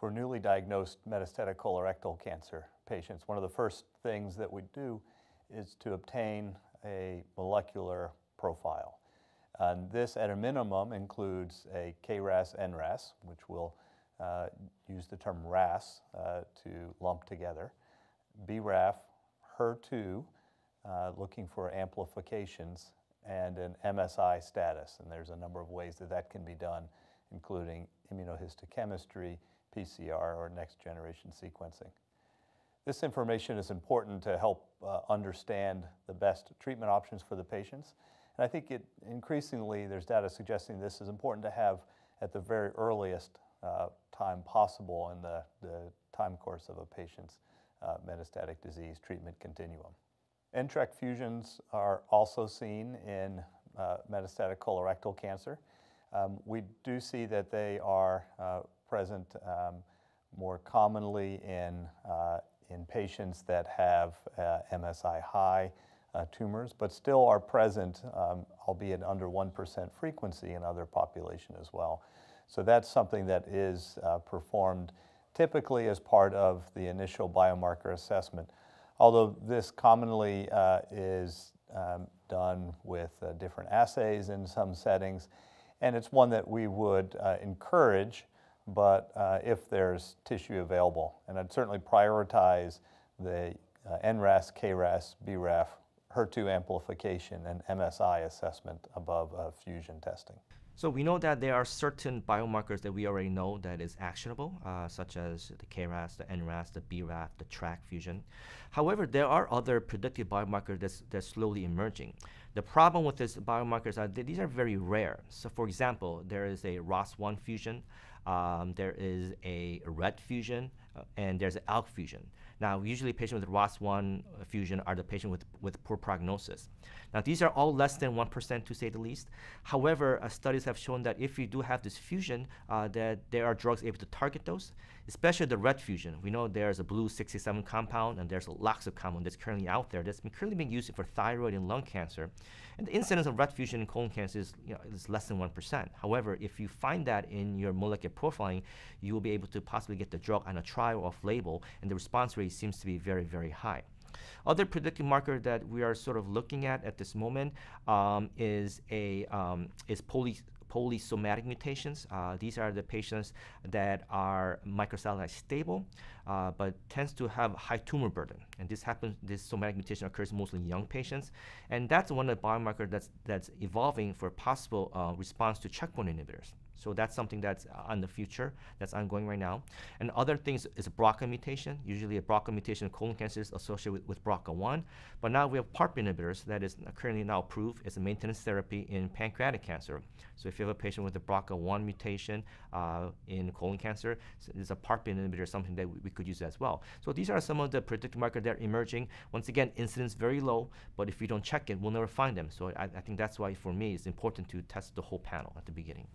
for newly diagnosed metastatic colorectal cancer patients, one of the first things that we do is to obtain a molecular profile. And this, at a minimum, includes a KRAS NRAS, which we'll uh, use the term RAS uh, to lump together, BRAF, HER2, uh, looking for amplifications, and an MSI status. And there's a number of ways that that can be done, including immunohistochemistry, PCR, or next generation sequencing. This information is important to help uh, understand the best treatment options for the patients. And I think it, increasingly there's data suggesting this is important to have at the very earliest uh, time possible in the, the time course of a patient's uh, metastatic disease treatment continuum. NTRK fusions are also seen in uh, metastatic colorectal cancer. Um, we do see that they are uh, present um, more commonly in, uh, in patients that have uh, MSI high uh, tumors, but still are present, um, albeit under 1% frequency in other population as well. So that's something that is uh, performed typically as part of the initial biomarker assessment. Although this commonly uh, is um, done with uh, different assays in some settings, and it's one that we would uh, encourage but uh, if there's tissue available. And I'd certainly prioritize the uh, NRAS, KRAS, BRAF, HER2 amplification, and MSI assessment above uh, fusion testing. So we know that there are certain biomarkers that we already know that is actionable, uh, such as the KRAS, the NRAS, the BRAF, the TRK fusion. However, there are other predictive biomarkers that's, that's slowly emerging. The problem with these biomarkers are that these are very rare. So for example, there is a ROS1 fusion, um, there is a RET fusion, uh, and there's an ALK fusion. Now, usually patients with ROS1 fusion are the patient with, with poor prognosis. Now, these are all less than 1% to say the least. However, uh, studies have shown that if you do have this fusion, uh, that there are drugs able to target those, especially the RET fusion. We know there's a blue 67 compound, and there's lots of compound that's currently out there that's been currently being used for thyroid and lung cancer. And the incidence of RET fusion in colon cancer is, you know, is less than 1%. However, if you find that in your molecular profiling, you will be able to possibly get the drug on a trial off label, and the response rate seems to be very, very high. Other predictive marker that we are sort of looking at at this moment um, is a um, is POLE polysomatic mutations. Uh, these are the patients that are microsatellite stable, uh, but tends to have high tumor burden. And this happens, this somatic mutation occurs mostly in young patients. And that's one of the biomarkers that's, that's evolving for possible uh, response to checkpoint inhibitors. So that's something that's on the future, that's ongoing right now. And other things is a BRCA mutation. Usually a BRCA mutation in colon cancer is associated with, with BRCA1. But now we have PARP inhibitors that is currently now approved as a maintenance therapy in pancreatic cancer. So if you have a patient with a BRCA1 mutation uh, in colon cancer, so there's a PARP inhibitor, something that we, we could use as well. So these are some of the predictive markers that are emerging. Once again, incidence very low, but if we don't check it, we'll never find them. So I, I think that's why for me it's important to test the whole panel at the beginning.